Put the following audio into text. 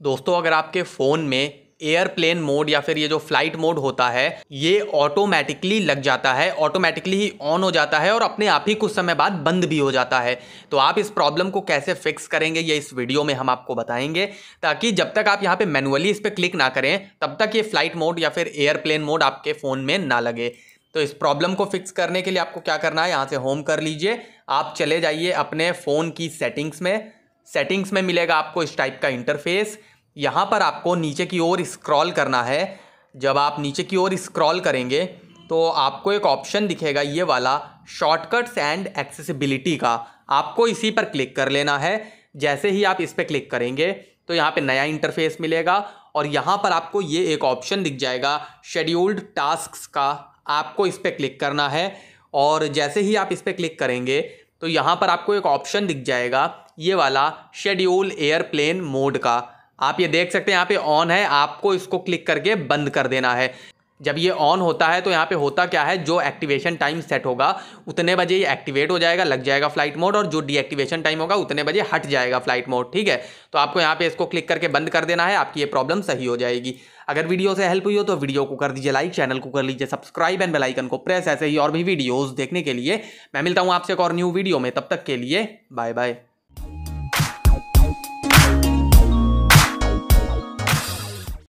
दोस्तों, अगर आपके फ़ोन में एयरप्लेन मोड या फिर ये जो फ़्लाइट मोड होता है, ये ऑटोमेटिकली लग जाता है ऑटोमेटिकली ही ऑन हो जाता है और अपने आप ही कुछ समय बाद बंद भी हो जाता है। तो आप इस प्रॉब्लम को कैसे फिक्स करेंगे, ये इस वीडियो में हम आपको बताएँगे। ताकि जब तक आप यहाँ पे मैनुअली इस पर क्लिक ना करें, तब तक ये फ़्लाइट मोड या फिर एयरप्लेन मोड आपके फ़ोन में ना लगे। तो इस प्रॉब्लम को फिक्स करने के लिए आपको क्या करना है, यहाँ से होम कर लीजिए। आप चले जाइए अपने फ़ोन की सेटिंग्स में। सेटिंग्स में मिलेगा आपको इस टाइप का इंटरफेस। यहाँ पर आपको नीचे की ओर स्क्रॉल करना है। जब आप नीचे की ओर स्क्रॉल करेंगे तो आपको एक ऑप्शन दिखेगा ये वाला, शॉर्टकट्स एंड एक्सेसिबिलिटी का। आपको इसी पर क्लिक कर लेना है। जैसे ही आप इस पर क्लिक करेंगे तो यहाँ पे नया इंटरफेस मिलेगा और यहाँ पर आपको ये एक ऑप्शन दिख जाएगा, शेड्यूल्ड टास्क का। आपको इस पर क्लिक करना है और जैसे ही आप इस पर क्लिक करेंगे तो यहाँ पर आपको एक ऑप्शन दिख जाएगा ये वाला शेड्यूल एयरप्लेन मोड का। आप ये देख सकते हैं, यहाँ पे ऑन है, आपको इसको क्लिक करके बंद कर देना है। जब ये ऑन होता है तो यहाँ पे होता क्या है, जो एक्टिवेशन टाइम सेट होगा, उतने बजे ये एक्टिवेट हो जाएगा, लग जाएगा फ़्लाइट मोड और जो डीएक्टिवेशन टाइम होगा, उतने बजे हट जाएगा फ़्लाइट मोड ठीक है? तो आपको यहाँ पे इसको क्लिक करके बंद कर देना है, आपकी ये प्रॉब्लम सही हो जाएगी। अगर वीडियो से हेल्प हुई हो तो वीडियो को कर दीजिए लाइक चैनल को कर लीजिए सब्सक्राइब एंड बेलाइकन को प्रेस ऐसे ही और भी वीडियोज़ देखने के लिए। मैं मिलता हूँ आपसे एक और न्यू वीडियो में, तब तक के लिए बाय बाय